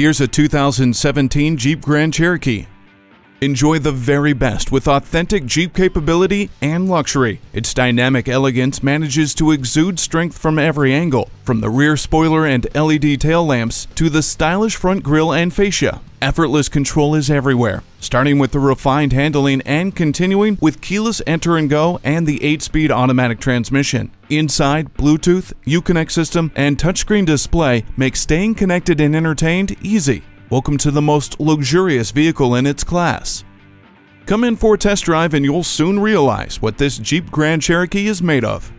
Here's a 2017 Jeep Grand Cherokee. Enjoy the very best with authentic Jeep capability and luxury. Its dynamic elegance manages to exude strength from every angle, from the rear spoiler and LED tail lamps to the stylish front grille and fascia. Effortless control is everywhere, starting with the refined handling and continuing with keyless enter and go and the 8-speed automatic transmission. Inside, Bluetooth, Uconnect system, and touchscreen display make staying connected and entertained easy. Welcome to the most luxurious vehicle in its class. Come in for a test drive and you'll soon realize what this Jeep Grand Cherokee is made of.